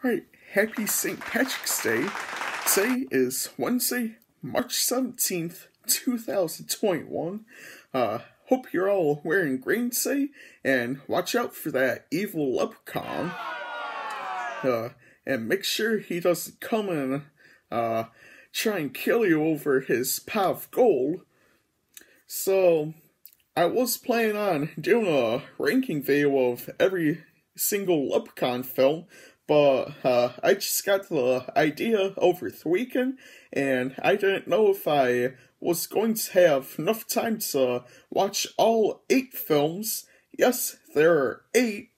Right, happy St. Patrick's Day. Today is Wednesday, March 17th, 2021. Uh, hope you're all wearing green today, and watch out for that evil leprechaun. Uh, and make sure he doesn't come and, uh, try and kill you over his pot of gold. So, I was planning on doing a ranking video of every single Leprechaun film, but uh, I just got the idea over the weekend, and I didn't know if I was going to have enough time to watch all eight films. Yes, there are eight,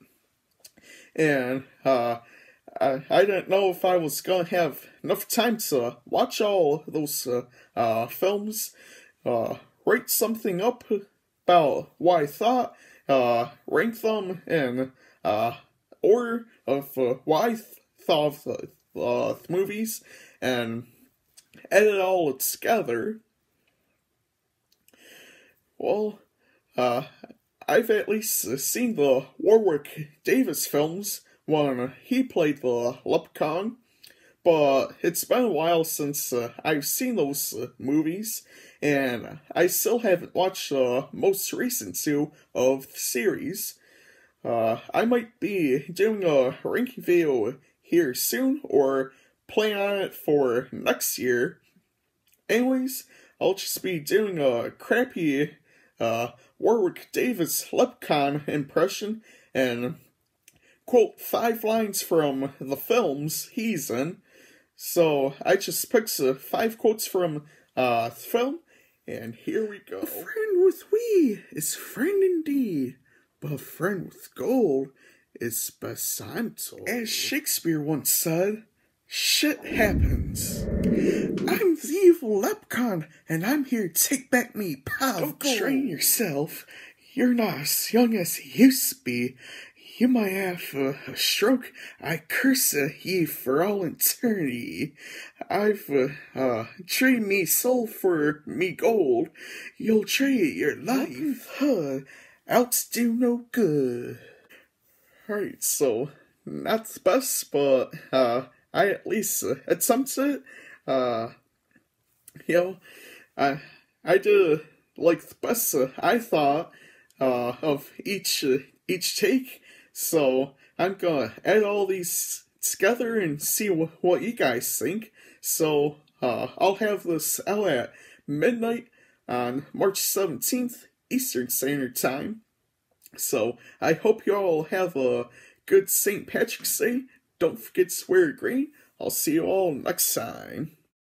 and uh, I, I didn't know if I was going to have enough time to watch all those uh, uh, films, uh, write something up about what I thought, uh, rank them, and uh, order of uh, what I th- thought of the, uh, movies and edit it all together. Well, uh, I've at least seen the Warwick Davis films when he played the Leprechaun, but it's been a while since uh, I've seen those uh, movies, and I still haven't watched the most recent two of the series. Uh, I might be doing a ranking video here soon or plan on it for next year. Anyways, I'll just be doing a crappy uh, Warwick Davis Leprechaun impression and quote five lines from the films he's in. So I just picked uh, five quotes from uh, the film, and here we go. A friend with we is friend indeed but a friend with gold is Basanto. As Shakespeare once said, shit happens. I'm the evil leprechaun, and I'm here to take back me pal. Don't train yourself. You're not as young as you used to be. You might have a, a stroke. I curse ye for all eternity. I've uh, uh, traded me soul for me gold. You'll trade your life. Huh outs do no good. Alright, so not the best, but uh, I at least uh, attempted it. Uh, you know, I I did like the best uh, I thought uh, of each uh, each take. So I'm gonna add all these together and see wh- what you guys think. So uh, I'll have this out at midnight on March 17th Eastern Standard Time. So I hope you all have a good St. Patrick's Day. Don't forget to wear green. I'll see you all next time.